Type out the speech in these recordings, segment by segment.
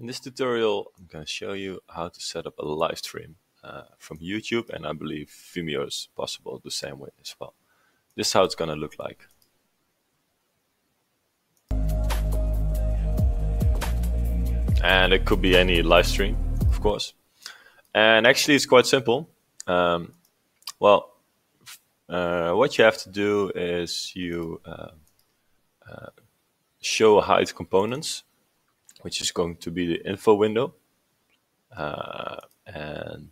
In this tutorial, I'm going to show you how to set up a live stream uh, from YouTube, and I believe Vimeo is possible the same way as well. This is how it's going to look like. And it could be any live stream, of course. And actually, it's quite simple. Um, well, uh, what you have to do is you uh, uh, show hide components which is going to be the info window. Uh, and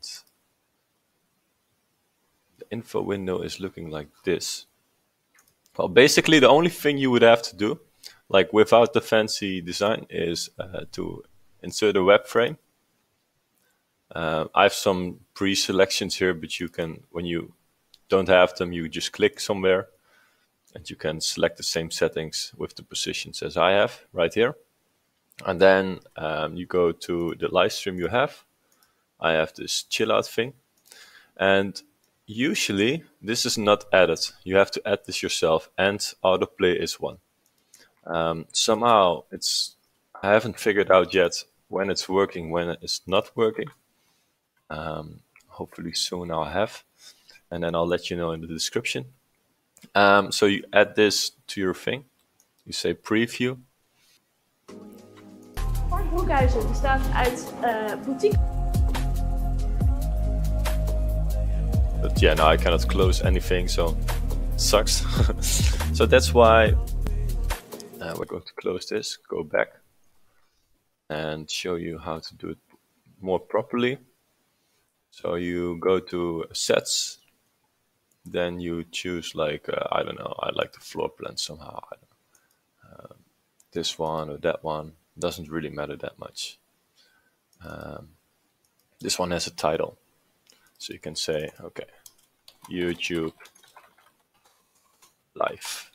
the info window is looking like this. Well, basically the only thing you would have to do, like without the fancy design, is uh, to insert a web frame. Uh, I have some pre-selections here, but you can, when you don't have them, you just click somewhere and you can select the same settings with the positions as I have right here. And then um, you go to the live stream you have. I have this chill out thing. And usually this is not added. You have to add this yourself and autoplay is one. Um, somehow it's, I haven't figured out yet when it's working, when it's not working. Um, hopefully soon I'll have. And then I'll let you know in the description. Um, so you add this to your thing. You say preview Broekhuizen bestaat uit uh, boutique. But yeah, now I cannot close anything, so sucks. so that's why uh, we're going to close this, go back, and show you how to do it more properly. So you go to sets, then you choose like, uh, I don't know, I like the floor plan somehow. Uh, this one or that one doesn't really matter that much. Um, this one has a title. So you can say, okay, YouTube live.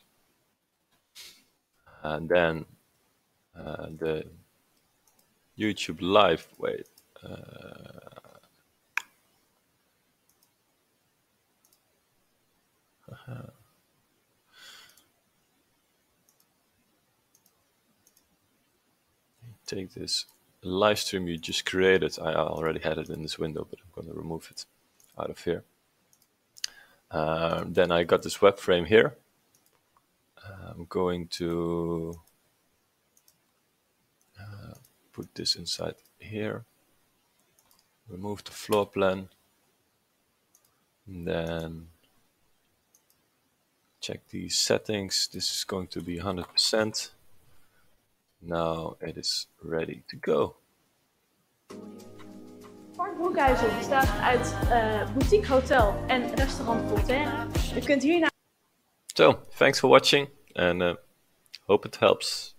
And then uh, the YouTube live, wait. Uh, uh take this live stream you just created. I already had it in this window, but I'm going to remove it out of here. Um, then I got this web frame here. I'm going to uh, put this inside here. Remove the floor plan. And then check these settings. This is going to be 100%. Now it is ready to go. Park Broekhuizen bestaat uit uh, boutique hotel en restaurant Voltaire. Je kunt hierna... So, thanks for watching and uh, hope it helps.